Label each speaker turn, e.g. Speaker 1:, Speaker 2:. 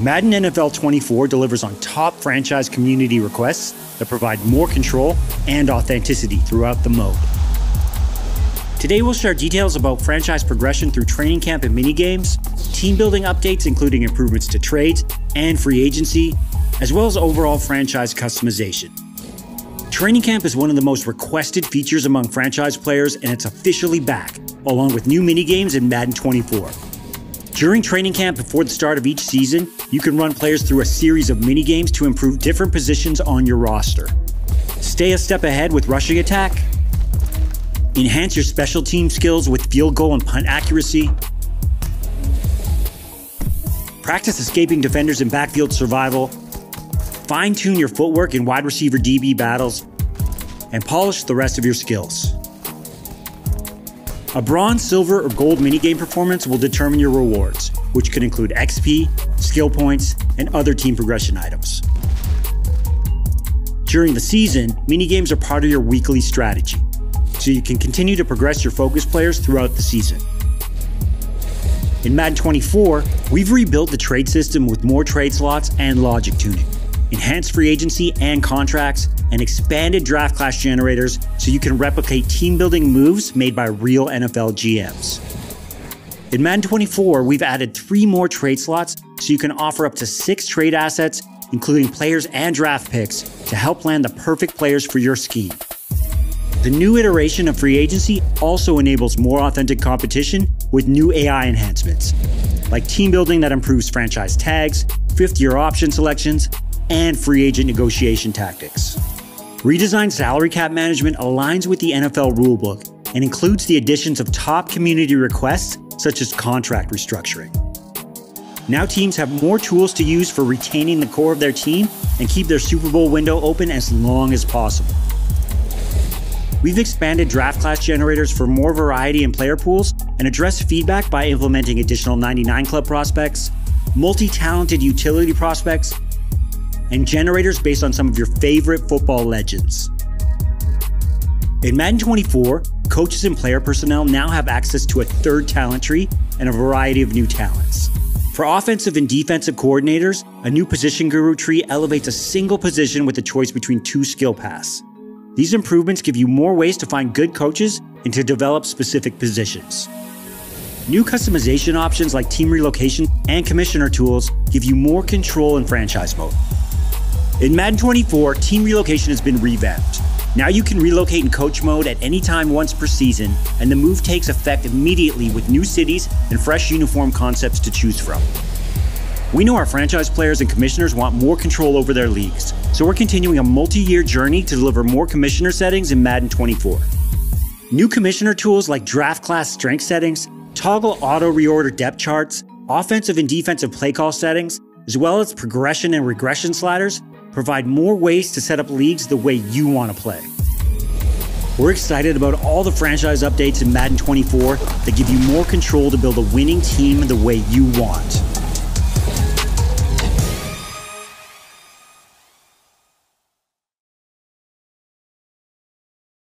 Speaker 1: Madden NFL 24 delivers on top franchise community requests that provide more control and authenticity throughout the mode. Today we'll share details about franchise progression through training camp and minigames, team building updates including improvements to trades and free agency, as well as overall franchise customization. Training camp is one of the most requested features among franchise players and it's officially back, along with new minigames in Madden 24. During training camp before the start of each season, you can run players through a series of mini games to improve different positions on your roster. Stay a step ahead with rushing attack, enhance your special team skills with field goal and punt accuracy, practice escaping defenders in backfield survival, fine tune your footwork in wide receiver DB battles, and polish the rest of your skills. A bronze, silver, or gold minigame performance will determine your rewards, which could include XP, skill points, and other team progression items. During the season, minigames are part of your weekly strategy, so you can continue to progress your focus players throughout the season. In Madden 24, we've rebuilt the trade system with more trade slots and logic tuning, enhanced free agency and contracts, and expanded draft class generators so you can replicate team building moves made by real NFL GMs. In Madden 24, we've added three more trade slots so you can offer up to six trade assets, including players and draft picks, to help land the perfect players for your scheme. The new iteration of free agency also enables more authentic competition with new AI enhancements, like team building that improves franchise tags, fifth year option selections, and free agent negotiation tactics. Redesigned salary cap management aligns with the NFL rulebook and includes the additions of top community requests such as contract restructuring. Now teams have more tools to use for retaining the core of their team and keep their Super Bowl window open as long as possible. We've expanded draft class generators for more variety in player pools and addressed feedback by implementing additional 99 club prospects, multi-talented utility prospects, and generators based on some of your favorite football legends. In Madden 24, coaches and player personnel now have access to a third talent tree and a variety of new talents. For offensive and defensive coordinators, a new position guru tree elevates a single position with a choice between two skill paths. These improvements give you more ways to find good coaches and to develop specific positions. New customization options like team relocation and commissioner tools give you more control in franchise mode. In Madden 24, team relocation has been revamped. Now you can relocate in coach mode at any time once per season, and the move takes effect immediately with new cities and fresh uniform concepts to choose from. We know our franchise players and commissioners want more control over their leagues, so we're continuing a multi-year journey to deliver more commissioner settings in Madden 24. New commissioner tools like draft class strength settings, toggle auto reorder depth charts, offensive and defensive play call settings, as well as progression and regression sliders provide more ways to set up leagues the way you want to play. We're excited about all the franchise updates in Madden 24 that give you more control to build a winning team the way you want.